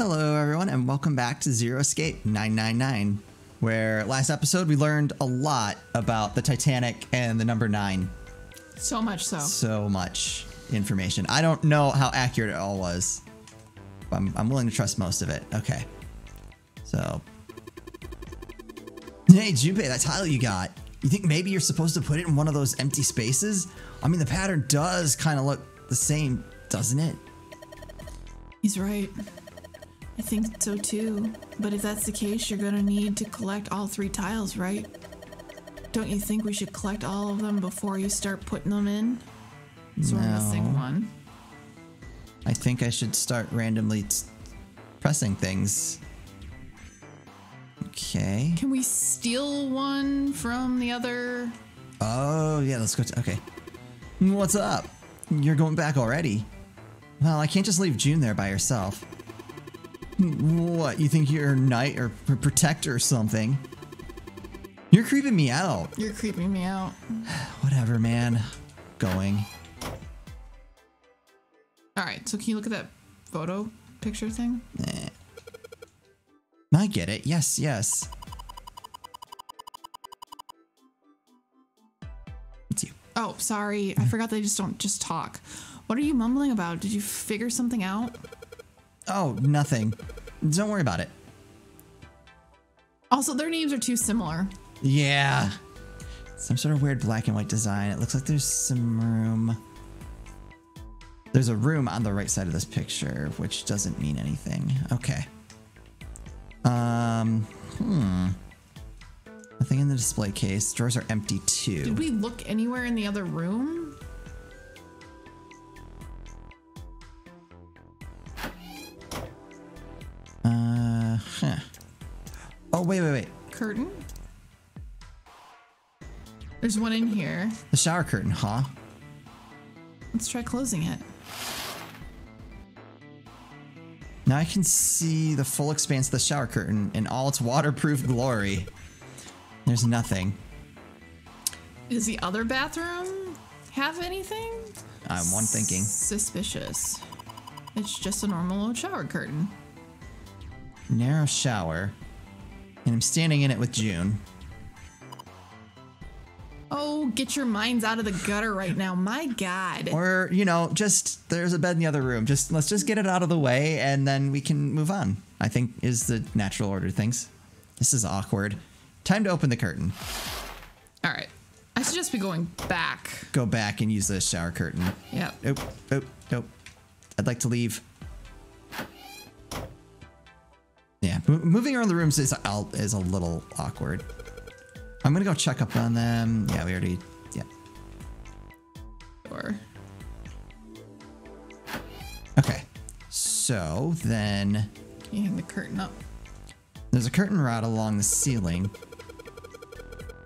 Hello, everyone, and welcome back to Zero Escape 999, where last episode we learned a lot about the Titanic and the number nine. So much so. So much information. I don't know how accurate it all was. but I'm, I'm willing to trust most of it. Okay. So. Hey, Junpei, that tile you got. You think maybe you're supposed to put it in one of those empty spaces? I mean, the pattern does kind of look the same, doesn't it? He's right. I think so too. But if that's the case, you're gonna need to collect all three tiles, right? Don't you think we should collect all of them before you start putting them in? So we're missing No. one. I think I should start randomly t- pressing things. Okay. Can we steal one from the other? Oh, yeah, let's go. Okay. What's up? You're going back already? Well, I can't just leave June there by herself. What, you think you're a knight or a protector or something? You're creeping me out. You're creeping me out. Whatever, man. Going. All right, so can you look at that photo picture thing? Eh. I get it. Yes, yes. It's you. Oh, sorry. I forgot they just don't just talk. What are you mumbling about? Did you figure something out? Oh, nothing. Don't worry about it. Also, their names are too similar. Yeah. Some sort of weird black and white design. It looks like there's some room. There's a room on the right side of this picture, which doesn't mean anything. Okay. Um, hmm. Nothing in the display case. Drawers are empty too. Did we look anywhere in the other room? Oh, wait, wait, wait. Curtain? There's one in here. The shower curtain, huh? Let's try closing it. Now I can see the full expanse of the shower curtain in all its waterproof glory. There's nothing. Does the other bathroom have anything? Uh, I'm one thinking. Suspicious. It's just a normal old shower curtain. Narrow shower. And I'm standing in it with June. Oh, get your minds out of the gutter right now. My God. Or, you know, just there's a bed in the other room. Just let's just get it out of the way and then we can move on. I think is the natural order of things. This is awkward. Time to open the curtain. All right. I suggest we going back. Go back and use the shower curtain. Yep. Nope, nope, nope. I'd like to leave. Yeah, mo- moving around the rooms is I'll- is a little awkward. I'm gonna go check up on them. Yeah, we already. Yeah. Or Okay. So then Can you hang the curtain up. there's a curtain rod along the ceiling.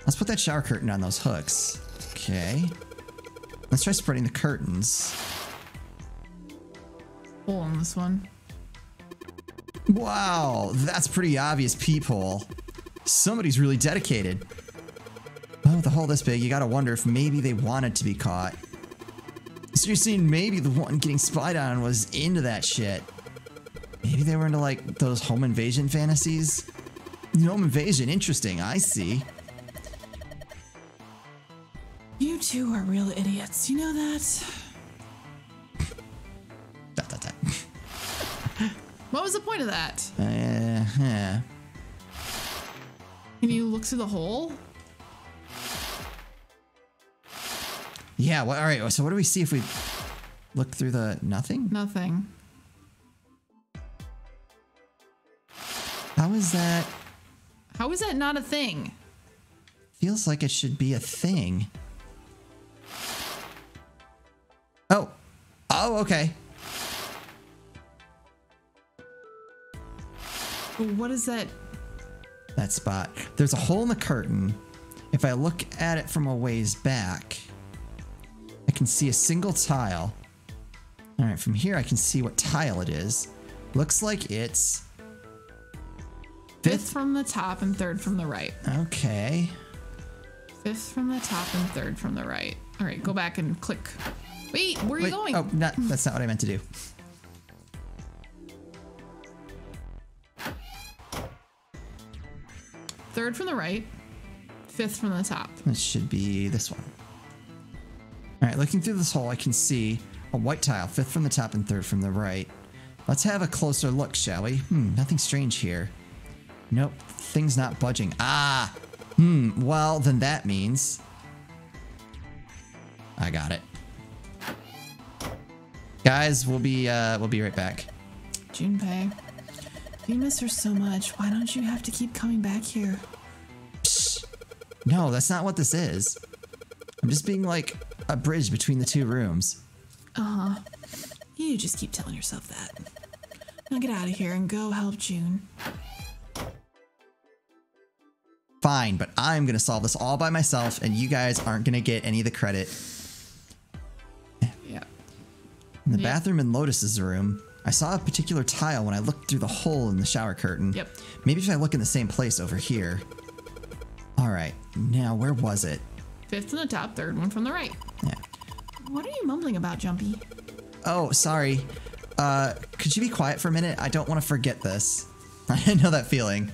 Let's put that shower curtain on those hooks. Okay. Let's try spreading the curtains. Hole in this one. Wow, that's pretty obvious peephole. Somebody's really dedicated. Oh, with a hole this big, you gotta wonder if maybe they wanted to be caught. So you're saying maybe the one getting spied on was into that shit. Maybe they were into like those home invasion fantasies? Home invasion, interesting, I see. You two are real idiots. You know that? What was the point of that? Uh, huh. Can you look through the hole? Yeah, well, alright, so what do we see if we look through the nothing? Nothing. How is that? How is that not a thing? Feels like it should be a thing. Oh. Oh, okay. What is that? That spot. There's a hole in the curtain. If I look at it from a ways back, I can see a single tile. All right, from here I can see what tile it is. Looks like it's Fifth fifth. from the top and third from the right. Okay. Fifth from the top and third from the right. All right, go back and click. Wait, where are you going? Oh, not, that's not what I meant to do. Third from the right, fifth from the top. This should be this one. All right, looking through this hole, I can see a white tile, fifth from the top and third from the right. Let's have a closer look, shall we? Hmm, nothing strange here. Nope, thing's not budging. Ah! Hmm, well, then that means... I got it. Guys, we'll be, uh, we'll be right back. Junpei, you miss her so much, why don't you have to keep coming back here? No, that's not what this is. I'm just being like a bridge between the two rooms. Uh. huh. You just keep telling yourself that. Now get out of here and go help June. Fine, but I'm gonna solve this all by myself, and you guys aren't gonna get any of the credit. Yeah. In the Yeah. bathroom in Lotus's room, I saw a particular tile when I looked through the hole in the shower curtain. Yep. Maybe if I look in the same place over here. All right, now where was it? Fifth from the top, third one from the right. Yeah. What are you mumbling about, Jumpy? Oh, sorry. Uh, could you be quiet for a minute? I don't want to forget this. I know that feeling.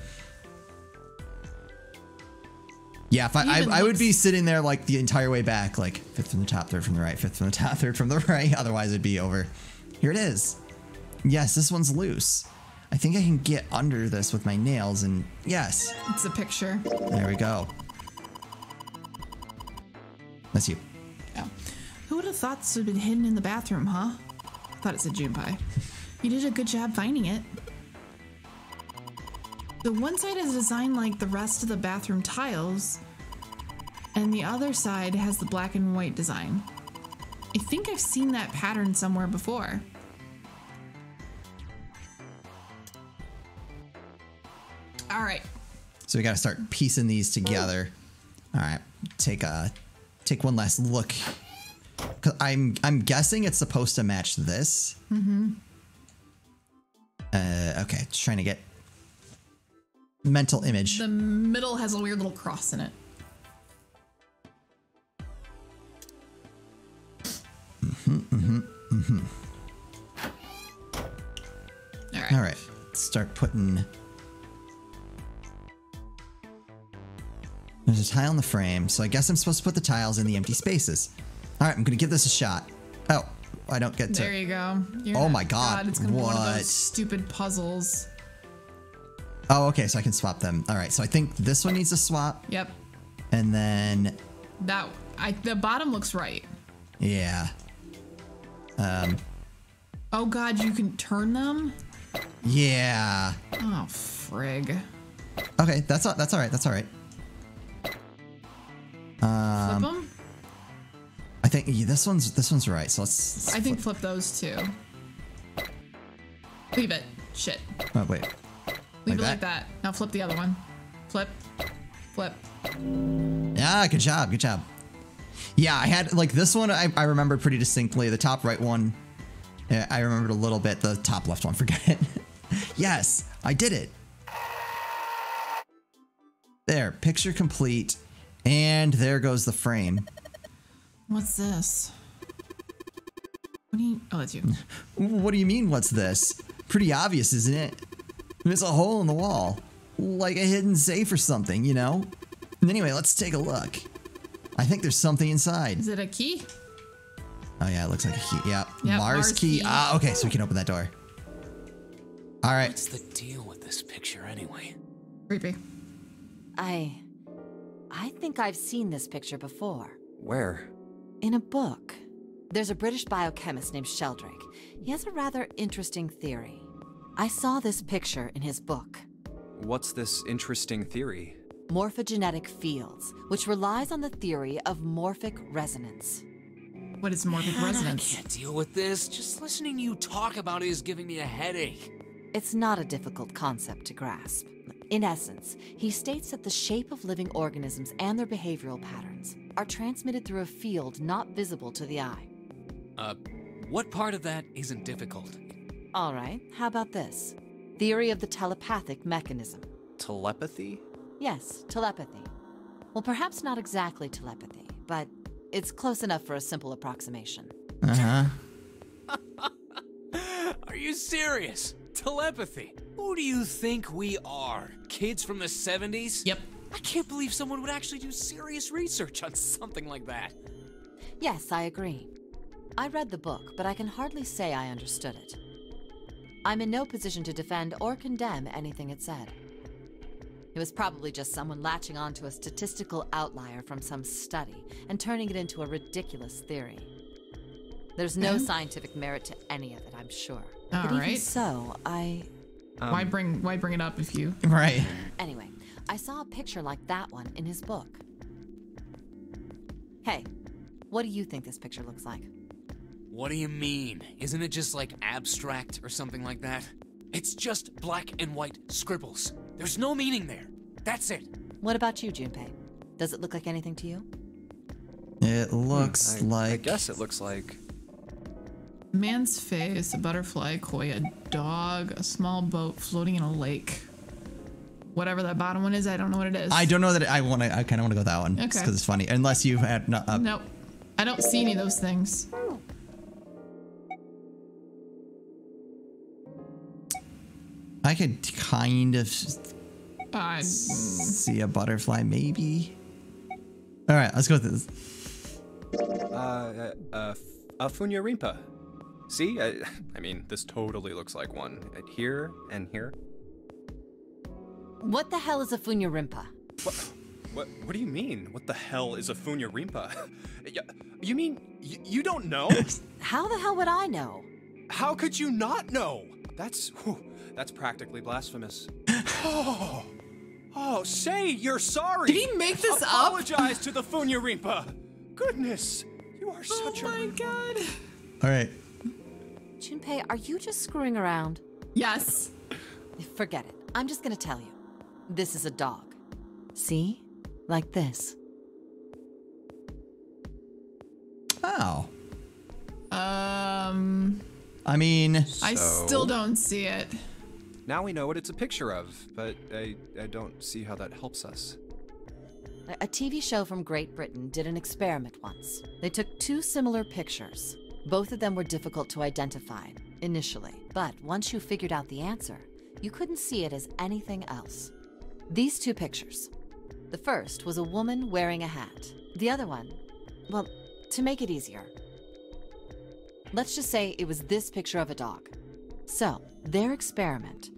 Yeah, if I, I, I would be sitting there like the entire way back, like fifth from the top, third from the right, fifth from the top, third from the right. Otherwise, it'd be over. Here it is. Yes, this one's loose. I think I can get under this with my nails, and yes, It's a picture. there we go. That's you. Yeah. Who would have thought this would have been hidden in the bathroom, huh? I thought it said Junpei. You did a good job finding it. The one side is designed like the rest of the bathroom tiles, and the other side has the black and white design. I think I've seen that pattern somewhere before. All right. So we got to start piecing these together. All right, take a take one last look. 'Cause I'm I'm guessing it's supposed to match this. Mm-hmm. Uh, okay, just trying to get mental image. The middle has a weird little cross in it. Mm-hmm. Mm-hmm. Mm-hmm. All right. All right, start putting. There's a tile in the frame, so I guess I'm supposed to put the tiles in the empty spaces. All right, I'm gonna give this a shot. Oh, I don't get to. There you go. You're Oh not- my God, It's gonna be one of what? those stupid puzzles. Oh, okay, so I can swap them. All right, so I think this one needs a swap, Yep. and then That I the bottom looks right. yeah, um. Oh god, you can turn them? yeah. Oh frig. Okay, that's all, that's all right. That's all right. Um, Flip them? I think yeah, this one's this one's right. So let's. I think flip those two. Leave it. Shit. Oh wait. Leave Like it like that? that. Now flip the other one. Flip. Flip. Yeah, good job, good job. Yeah, I had like this one. I, I remember pretty distinctly. The top right one, yeah, I remembered a little bit. The top left one, forget it. yes, I did it. There, picture complete, and there goes the frame. What's this? What do you Oh, that's you. What do you mean? What's this? Pretty obvious, isn't it? There's a hole in the wall, like a hidden safe or something, you know. Anyway, let's take a look. I think there's something inside. Is it a key? Oh yeah, it looks like a key. Yeah, Yep, Mars, Mars key. key. Ah, okay, so we can open that door. All right. What's the deal with this picture anyway? Creepy. I. I think I've seen this picture before. Where? In a book. There's a British biochemist named Sheldrake. He has a rather interesting theory. I saw this picture in his book What's this interesting theory? Morphogenetic Fields, which relies on the theory of morphic resonance. What is morphic I resonance? I can't deal with this. Just listening to you talk about it is giving me a headache. It's not a difficult concept to grasp. In essence, he states that the shape of living organisms and their behavioral patterns are transmitted through a field not visible to the eye. Uh, what part of that isn't difficult? All right, how about this? Theory of the telepathic mechanism. Telepathy? Yes, telepathy. Well, perhaps not exactly telepathy, but it's close enough for a simple approximation. Uh huh. Are you serious? Telepathy. Who do you think we are? Kids from the 70s? Yep. I can't believe someone would actually do serious research on something like that. Yes, I agree. I read the book, but I can hardly say I understood it. I'm in no position to defend or condemn anything it said. It was probably just someone latching onto a statistical outlier from some study and turning it into a ridiculous theory. There's no scientific merit to any of it, I'm sure. but even Alright. so, I. why um, bring why bring it up if you Right. Anyway, I saw a picture like that one in his book. Hey, what do you think this picture looks like? What do you mean? Isn't it just like abstract or something like that? It's just black and white scribbles. There's no meaning there. That's it. What about you, Junpei? Does it look like anything to you? It looks hmm, I, like. I guess it looks like. Man's face, a butterfly, a koi, a dog, a small boat floating in a lake. Whatever that bottom one is, I don't know what it is. I don't know that I want to. I kind of want to go with that one Okay. because it's funny. Unless you had. No, uh, Nope. I don't see any of those things. I could kind of Uh, see a butterfly, maybe. All right, let's go with this. Uh, uh, uh, a Funya Rinpa. See? I, I mean, this totally looks like one. Uh, Here and here. What the hell is a Funya Rinpa? What? What? What do you mean? What the hell is a Funya Rinpa? You mean y- you don't know? How the hell would I know? How could you not know? That's whew, that's practically blasphemous. oh, oh, say you're sorry. Did he make this up? Apologize to the Funya Rinpa. Goodness, you are such oh such my a. god. All right. Junpei, are you just screwing around? Yes. Forget it. I'm just gonna tell you. This is a dog. See? Like this. Oh. Um, I mean, I still don't see it. Now we know what it's a picture of, but I I don't see how that helps us. A- A TV show from Great Britain did an experiment once. They took two similar pictures. Both of them were difficult to identify initially, but once you figured out the answer, you couldn't see it as anything else. These two pictures. The first was a woman wearing a hat. The other one, well, to make it easier, let's just say it was this picture of a dog. So, their experiment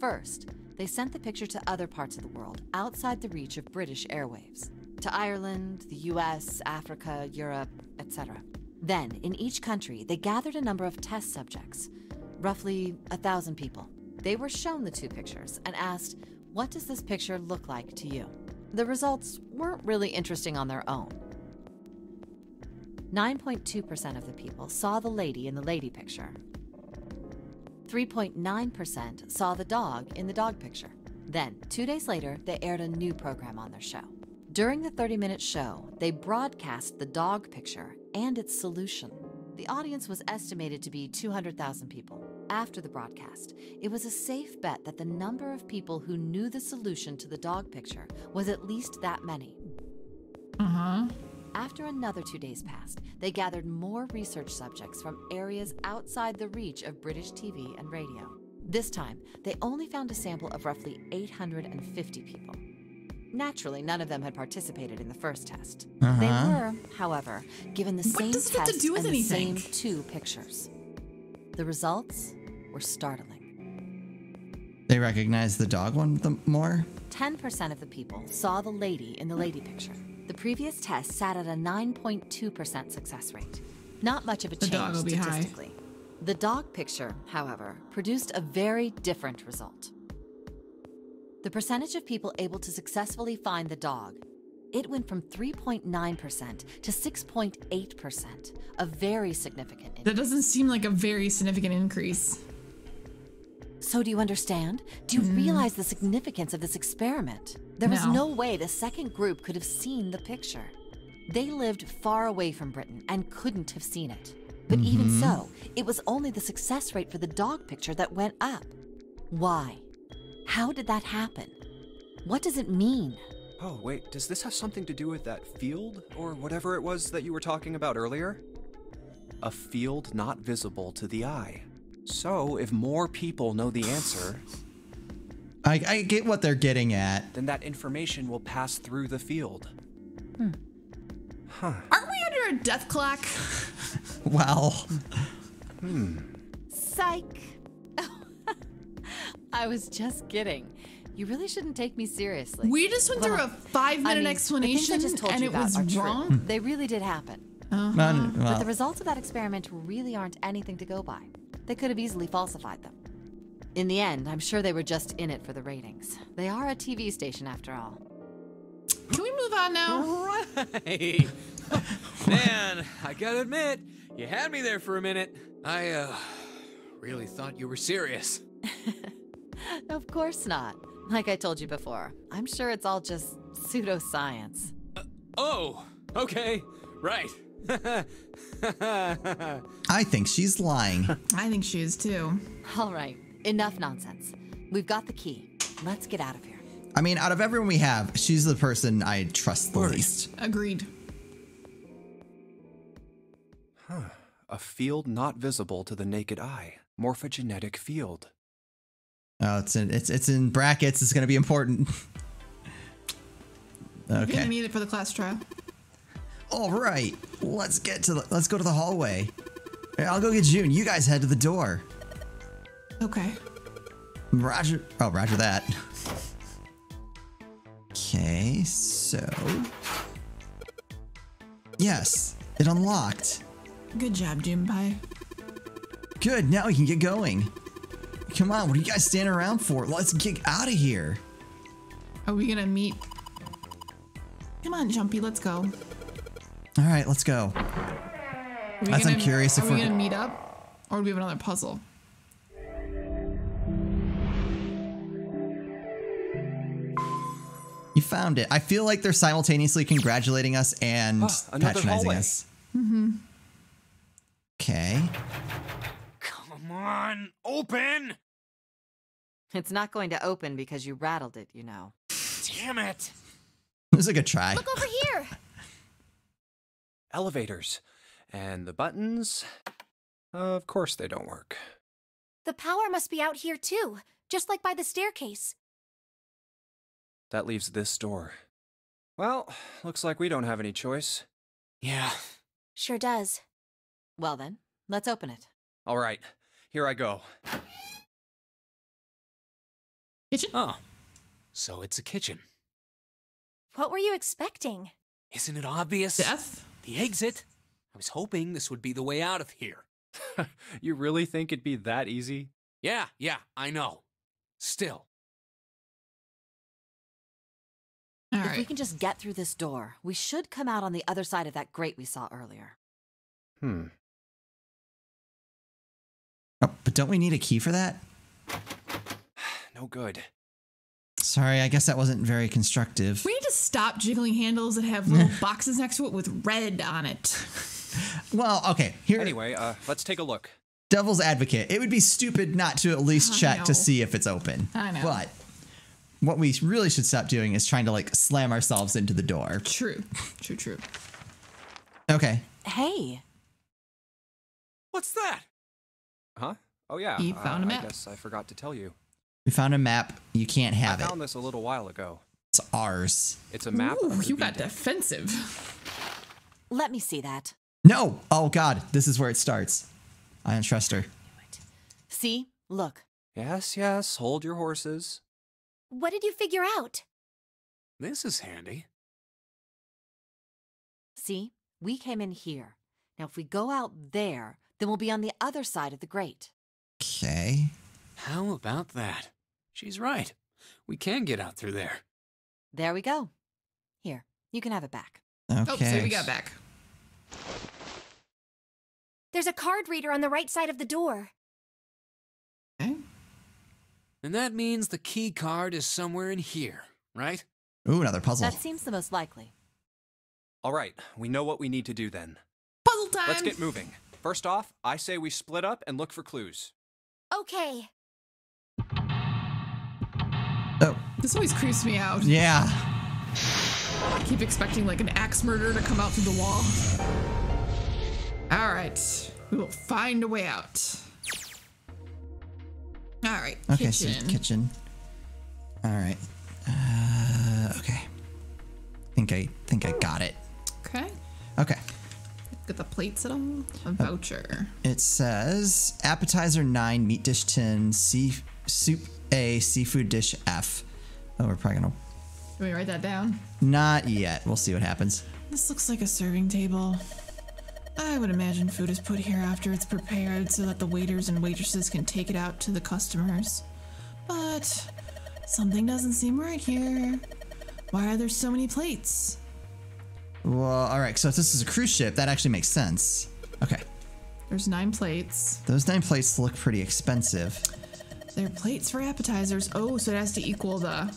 First, they sent the picture to other parts of the world outside the reach of British airwaves to Ireland, the US, Africa, Europe, etc. Then, in each country, they gathered a number of test subjects, roughly a thousand people. They were shown the two pictures and asked, What does this picture look like to you? The results weren't really interesting on their own. 9.2% of the people saw the lady in the lady picture, 3.9% saw the dog in the dog picture. Then, two days later, they aired a new program on their show. During the 30 minute show, they broadcast the dog picture and its solution. The audience was estimated to be 200,000 people. After the broadcast, it was a safe bet that the number of people who knew the solution to the dog picture was at least that many. Uh huh. After another two days passed, they gathered more research subjects from areas outside the reach of British TV and radio. This time, they only found a sample of roughly 850 people. Naturally, none of them had participated in the first test. They uh-huh. were, however, given the What same does it have to test do with and the anything? same two pictures. The results were startling. they recognized the dog one the more. 10% of the people saw the lady in the lady picture. The previous test sat at a 9.2% success rate. Not much of a The change dog will be high. statistically. The dog picture, however, produced a very different result. The percentage of people able to successfully find the dog, it went from 3.9% to 6.8%, a very significant increase. That doesn't seem like a very significant increase. So, do you understand? Do you mm. realize the significance of this experiment? There was No. no way the second group could have seen the picture. They lived far away from Britain and couldn't have seen it. But even mm-hmm. so, it was only the success rate for the dog picture that went up. Why? How did that happen? What does it mean? Oh, wait, does this have something to do with that field or whatever it was that you were talking about earlier? A field not visible to the eye. So, if more people know the answer, I, I get what they're getting at. then that information will pass through the field. Hmm. Huh. Aren't we under a death clock? Well, Psych. I was just kidding. You really shouldn't take me seriously. We just went through a five I minute mean, the things I explanation just told and you it was wrong. They really did happen. none, But well, the results of that experiment really aren't anything to go by. They could have easily falsified them. In the end, I'm sure they were just in it for the ratings. They are a TV station after all. Can we move on now? Hey, man, I gotta admit, you had me there for a minute. I, uh, really thought you were serious. Of course not. Like I told you before, I'm sure it's all just pseudoscience. Uh, oh, okay, right. I think she's lying. I think she is too. All right, enough nonsense. We've got the key. Let's get out of here. I mean, out of everyone we have, she's the person I trust the least. Agreed. Huh. A field not visible to the naked eye. Morphogenetic field. Oh, it's in it's it's in brackets. It's gonna be important. okay. You're gonna need it for the class trial. All right. Let's get to the let's go to the hallway. I'll go get June. You guys head to the door. Okay. Roger. Oh, Roger that. Okay, so yes, it unlocked. Good job, Junpei. Good. Now we can get going. Come on. What are you guys standing around for? Let's get out of here. Are we gonna meet? Come on, Jumpy, let's go. All right, let's go. Are we That's- I'm curious if are we we're- gonna meet up, or do we have another puzzle? You found it. I feel like they're simultaneously congratulating us and another patronizing hallway. us. Mm-hmm. Okay. Come on, open! It's not going to open because you rattled it, you know. Damn it! It was a good try. Look over here. Elevators. And the buttons. Of course they don't work. The power must be out here too, just like by the staircase. That leaves this door. Well, looks like we don't have any choice. Yeah, Sure does. Well then, let's open it. All right, here I go. Kitchen? oh. So it's a kitchen. What were you expecting? Isn't it obvious? Death? The exit? I was hoping this would be the way out of here. you really think it'd be that easy? Yeah, yeah, I know. Still. All if we can just get through this door, we should come out on the other side of that grate we saw earlier. Hmm. Oh, but don't we need a key for that? No good. Sorry, I guess that wasn't very constructive. We need to stop jiggling handles that have little boxes next to it with red on it. Well, okay. Here, Anyway, uh, let's take a look. devil's advocate. It would be stupid not to at least I check know. to see if it's open. I know. But what we really should stop doing is trying to like slam ourselves into the door. True. True, true. Okay. Hey, What's that? Huh? Oh yeah. He found a uh, map. I guess I forgot to tell you. We found a map. You can't have I it. found this a little while ago. It's ours. It's a map. Ooh, you got V-Day. defensive. let me see that. No. Oh God, this is where it starts. I don't trust her. See? Look. Yes, yes. Hold your horses. What did you figure out? This is handy. See? We came in here. Now, if we go out there, then we'll be on the other side of the grate. Okay. How about that? She's right. We can get out through there. There we go. Here, you can have it back. Okay. Oh, so we got back. There's a card reader on the right side of the door. Okay. And that means the key card is somewhere in here, right? Ooh, another puzzle. That seems the most likely. All right, we know what we need to do then. Puzzle time. Let's get moving. First off, I say we split up and look for clues. Okay. This always creeps me out. yeah. I keep expecting like an axe murderer to come out through the wall. All right. We will find a way out. All right. Okay, kitchen. so kitchen. All right. Uh, okay. Think I think I got it. Okay. Okay. Got the plates at all? A voucher. It says appetizer nine, meat dish ten, sea soup A, seafood dish F. Oh, we're probably gonna. Can we write that down? Not yet. We'll see what happens. This looks like a serving table. I would imagine food is put here after it's prepared so that the waiters and waitresses can take it out to the customers. But something doesn't seem right here. Why are there so many plates? Well, all right. So if this is a cruise ship, that actually makes sense. Okay. There's nine plates. Those nine plates look pretty expensive. They're plates for appetizers. Oh, so it has to equal the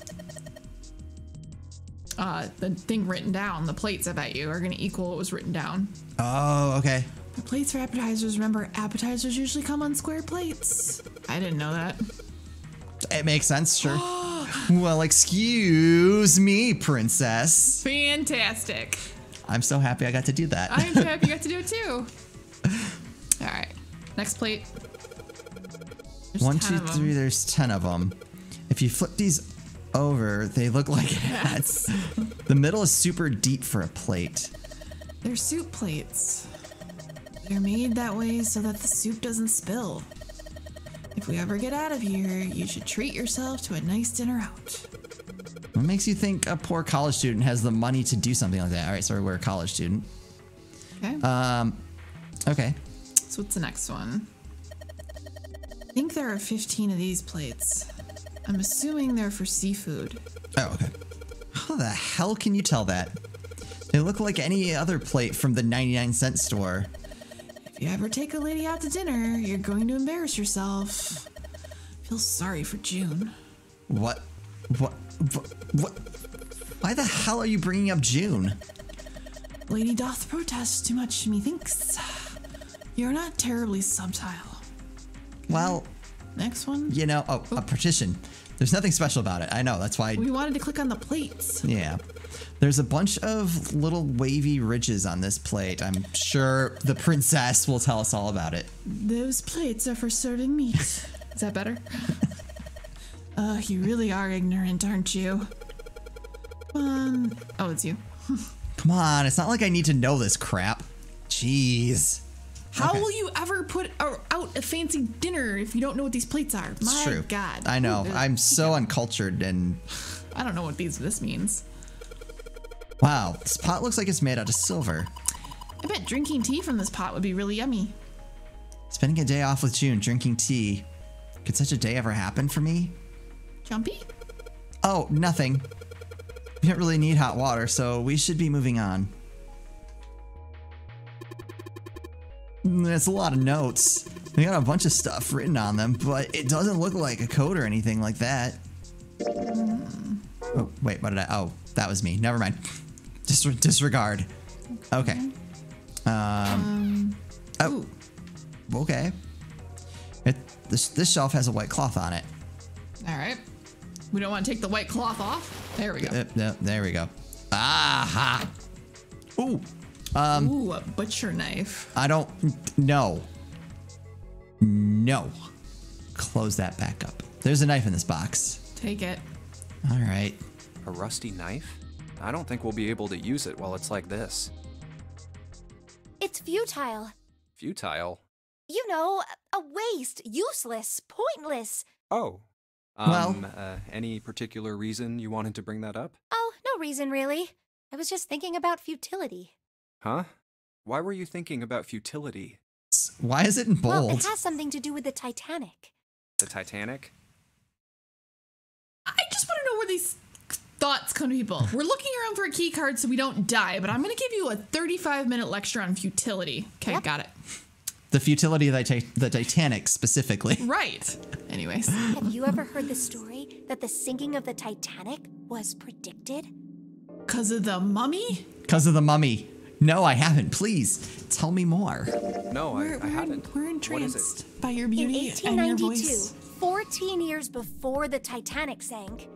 uh the thing written down. The plates, I bet you, are gonna equal what was written down. Oh, okay. The plates for appetizers, remember, appetizers usually come on square plates. I didn't know that. It makes sense, sure. well, excuse me, princess. Fantastic. I'm so happy I got to do that. I'm so happy you got to do it too. All right. Next plate. There's One, 10 two, three. There's ten of them. If you flip these over, they look like hats. the middle is super deep for a plate. They're soup plates. They're made that way so that the soup doesn't spill. If we ever get out of here, you should treat yourself to a nice dinner out. What makes you think a poor college student has the money to do something like that? All right, sorry, we're a college student. Okay? Um, okay. so what's the next one? I think there are 15 of these plates. I'm assuming they're for seafood. Oh, okay. How the hell can you tell that? They look like any other plate from the 99 cent store. If you ever take a lady out to dinner, you're going to embarrass yourself. Feel sorry for June. What? What? What? what? Why the hell are you bringing up June? Lady doth protest too much, methinks. You're not terribly subtile. Well, Next one. you know, oh, a partition. There's nothing special about it. I know. That's why. We wanted to click on the plates. Yeah. There's a bunch of little wavy ridges on this plate. I'm sure the princess will tell us all about it. Those plates are for serving meat. Is that better? uh, you really are ignorant, aren't you? On. Oh, it's you. Come on, it's not like I need to know this crap. Jeez. How Okay. will you ever put a- out a fancy dinner if you don't know what these plates are? It's My true. God. I know. Ooh, I'm so uncultured and I don't know what these this means. wow, this pot looks like it's made out of silver. I bet drinking tea from this pot would be really yummy. Spending a day off with June drinking tea. Could such a day ever happen for me? Jumpy? Oh, nothing. We don't really need hot water, so we should be moving on. That's a lot of notes. They got a bunch of stuff written on them, but it doesn't look like a code or anything like that. Oh, wait, what did I? Oh, that was me. Never mind. Dis- disregard. Okay. Um. oh. Okay. It, this this shelf has a white cloth on it. All right. We don't want to take the white cloth off. There we go. Uh, no, there we go. Aha! Ooh, Ooh, a butcher knife. I don't. No. No. Close that back up. There's a knife in this box. Take it. All right. A rusty knife? I don't think we'll be able to use it while it's like this. It's futile. Futile. You know, a waste, useless, pointless. Oh. Well- Um, uh, any particular reason you wanted to bring that up? Oh, no reason really. I was just thinking about futility. Huh? Why were you thinking about futility? Why is it in bold? Well, bold? it has something to do with the Titanic. The Titanic? I just want to know where these thoughts come to people. We're looking around for a key card so we don't die, but I'm going to give you a 35 minute lecture on futility. Okay, Yep. got it. the futility of the, Ti- the Titanic specifically. Right. Anyways, Have you ever heard the story that the sinking of the Titanic was predicted? because of the mummy? Because of the mummy. No, I haven't. Please tell me more. No, I, We're, I we're, hadn't. we're What is it? entranced by your In beauty and your 1892, voice. 14 years before the Titanic sank,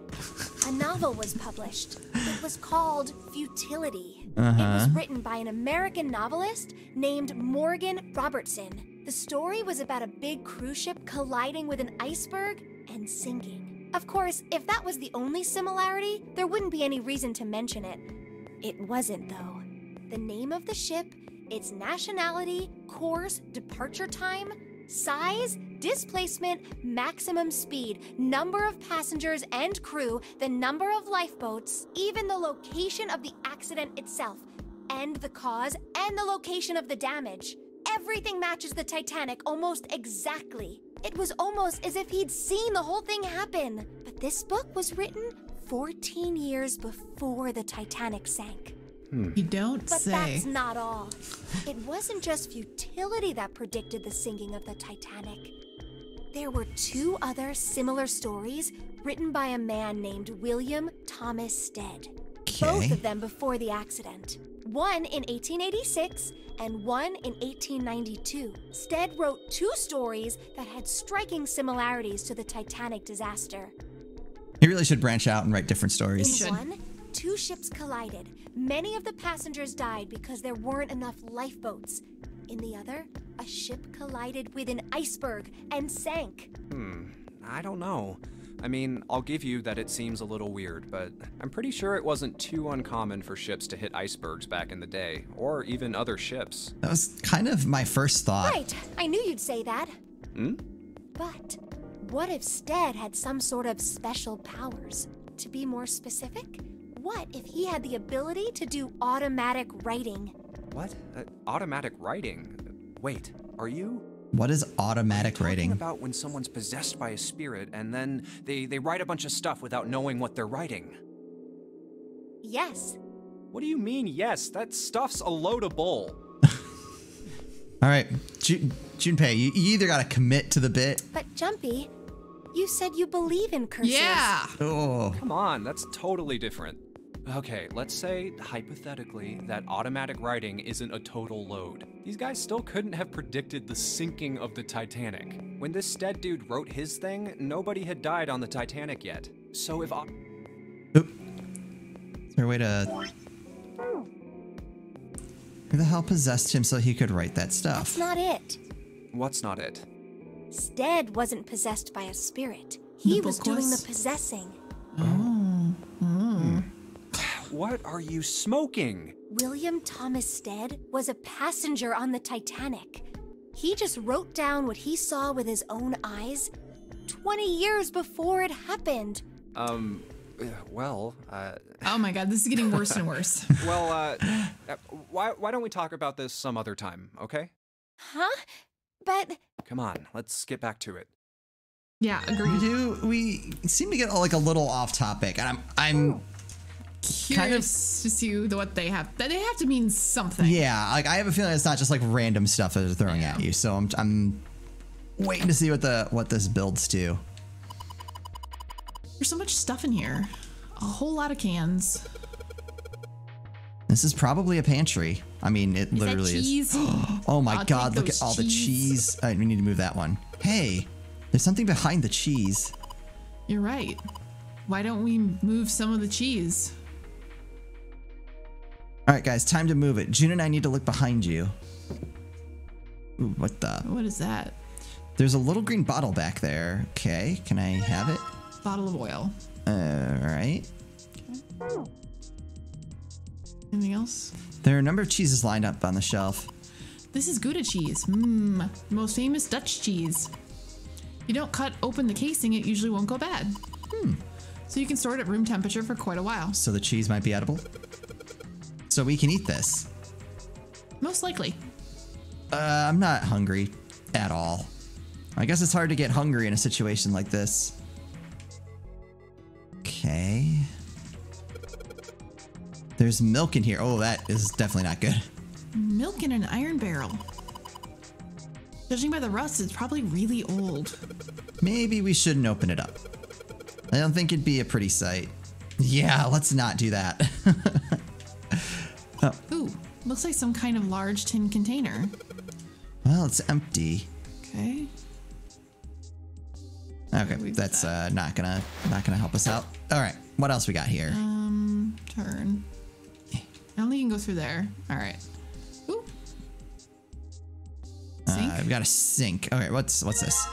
a novel was published. It was called Futility. It was uh-huh. written by an American novelist named Morgan Robertson. The story was about a big cruise ship colliding with an iceberg and sinking. Of course, if that was the only similarity, there wouldn't be any reason to mention it. It wasn't, though. The name of the ship, its nationality, course, departure time, size, displacement, maximum speed, number of passengers and crew, the number of lifeboats, even the location of the accident itself, and the cause and the location of the damage. Everything matches the Titanic almost exactly. It was almost as if he'd seen the whole thing happen. But this book was written 14 years before the Titanic sank. Hmm. You don't But say. that's not all. It wasn't just futility that predicted the sinking of the Titanic. There were two other similar stories written by a man named William Thomas Stead. Both of them before the accident. One in 1886 and one in 1892. Stead wrote two stories that had striking similarities to the Titanic disaster. He really should branch out and write different stories. should. one, two ships collided. Many of the passengers died because there weren't enough lifeboats. In the other, a ship collided with an iceberg and sank. Hmm, I don't know. I mean, I'll give you that it seems a little weird, but I'm pretty sure it wasn't too uncommon for ships to hit icebergs back in the day, or even other ships. That was kind of my first thought. Right, I knew you'd say that. Hmm? But what if Stead had some sort of special powers? To be more specific, what if he had the ability to do automatic writing? What? Uh, automatic writing? Wait, are you What is automatic talking writing? about when someone's possessed by a spirit and then they, they write a bunch of stuff without knowing what they're writing? Yes, What do you mean, yes? That stuff's a load of bull. All right, Jun- Junpei, you, you either got to commit to the bit. but Jumpy, you said you believe in curses. yeah. Oh, Come on, that's totally different. Okay, let's say, hypothetically, that automatic writing isn't a total load. These guys still couldn't have predicted the sinking of the Titanic. When this Stead dude wrote his thing, nobody had died on the Titanic yet. So if. au- Oop. Is there a way to? Who the hell possessed him so he could write that stuff? That's not it. What's not it? Stead wasn't possessed by a spirit. He The was doing was? the possessing. Oh. What are you smoking? William Thomas Stead was a passenger on the Titanic. He just wrote down what he saw with his own eyes 20 years before it happened. Um, well, uh, Oh my god, this is getting worse and worse. well, uh, uh, why, why don't we talk about this some other time, okay? Huh? But Come on, let's get back to it. Yeah, We agreed. do. We seem to get like a little off topic, and I'm I'm Curious to see what they have. They have to mean something. yeah. Like I have a feeling it's not just like random stuff that they're throwing at you. So I'm I'm waiting to see what the what this builds to. There's so much stuff in here. A whole lot of cans. This is probably a pantry. I mean, it Is literally is. Oh my I'll god, look at all the cheese. right, we need to move that one. Hey, there's something behind the cheese. You're right. Why don't we move some of the cheese? All right, guys, time to move it. June and I need to look behind you. Ooh, what the? What is that? There's a little green bottle back there. Okay, can I have it? Bottle of oil. All right. Anything else? There are a number of cheeses lined up on the shelf. This is Gouda cheese. Mmm. Most famous Dutch cheese. You don't cut open the casing, it usually won't go bad. Hmm. So you can store it at room temperature for quite a while. So the cheese might be edible. So we can eat this. Most likely. Uh, I'm not hungry at all. I guess it's hard to get hungry in a situation like this. Okay. There's milk in here. Oh, that is definitely not good. Milk in an iron barrel. Judging by the rust, it's probably really old. Maybe we shouldn't open it up. I don't think it'd be a pretty sight. Yeah, let's not do that. Looks like some kind of large tin container. well, it's empty. Okay. Okay, that's that. uh, not gonna not gonna help us out. All right, what else we got here? Um, turn. I only can go through there. All right. Ooh. See? Uh, we got a sink. All right, what's what's this?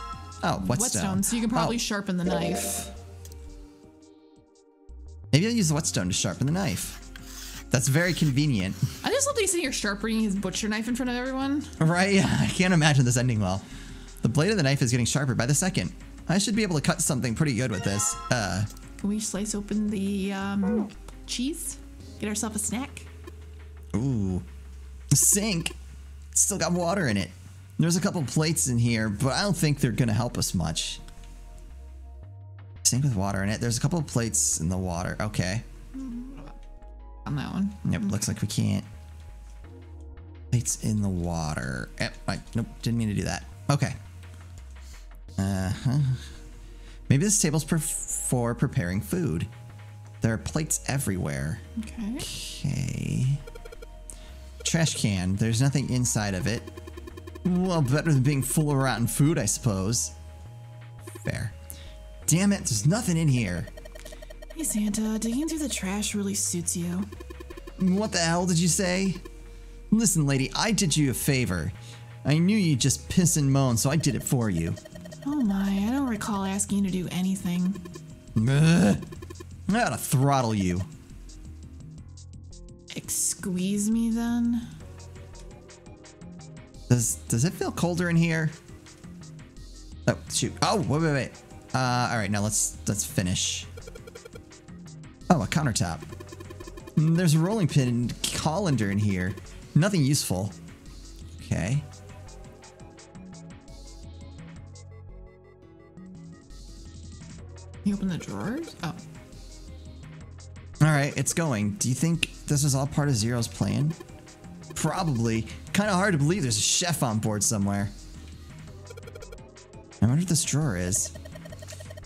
Oh, whatstone. Whetstone, so you can probably Oh, sharpen the knife. maybe I'll use the whetstone to sharpen the knife. That's very convenient. I just love that he's sitting here sharpening his butcher knife in front of everyone. Right? Yeah, I can't imagine this ending well. The blade of the knife is getting sharper by the second. I should be able to cut something pretty good with this. Uh, Can we slice open the um, cheese? Get ourselves a snack? ooh. Sink. Still got water in it. There's a couple plates in here, but I don't think they're gonna help us much. Sink with water in it. There's a couple of plates in the water. Okay. On that one. Yep, looks like we can't. Plates in the water. Yep, I, nope, didn't mean to do that. Okay. Uh huh. Maybe this table's per- for preparing food. There are plates everywhere. Okay. Okay. Trash can. There's nothing inside of it. Well, better than being full of rotten food, I suppose. Fair. Damn it, there's nothing in here. Hey Santa, digging through the trash really suits you. What the hell did you say? Listen, lady, I did you a favor. I knew you'd just piss and moan, so I did it for you. Oh my, I don't recall asking you to do anything. Ugh. I ought to throttle you. Squeeze me then? Does does it feel colder in here? Oh shoot! Oh wait wait wait. Uh, all right, now let's let's finish. Oh, a countertop. Mm, There's a rolling pin and colander in here. Nothing useful. Okay. You open the drawers? Oh. All right, it's going. Do you think this is all part of Zero's plan? Probably. Kind of hard to believe there's a chef on board somewhere. I wonder what this drawer is.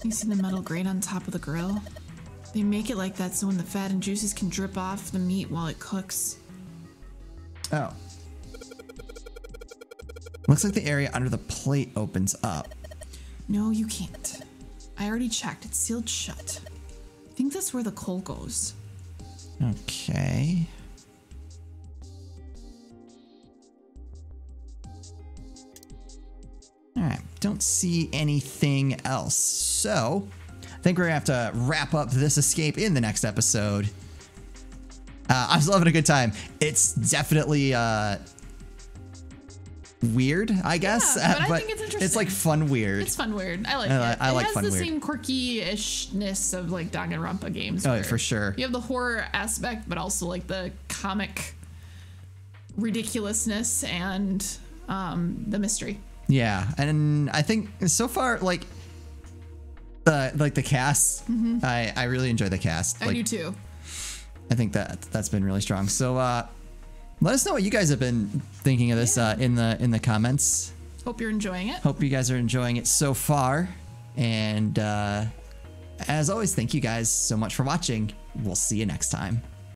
You see the metal grate on top of the grill? They make it like that so when the fat and juices can drip off the meat while it cooks. Oh. Looks like the area under the plate opens up. No, you can't. I already checked. It's sealed shut. I think that's where the coal goes. Okay. All right, don't see anything else. So, think we're gonna have to wrap up this escape in the next episode. Uh, I was having a good time. It's definitely uh, weird, I guess, Yeah, but I think it's interesting. It's like fun weird. It's fun weird. I like li- it. I it like has fun the weird. same quirky-ishness of like Danganronpa games. Oh, for sure. You have the horror aspect, but also like the comic ridiculousness and um, the mystery. Yeah, and I think so far, like the like the cast, I I really enjoy the cast. Mm-hmm. I like, do too. I think that that's been really strong. So uh, let us know what you guys have been thinking of this uh, in the in the comments. Hope you're enjoying it. Hope you guys are enjoying it so far, and uh, as always, thank you guys so much for watching. We'll see you next time.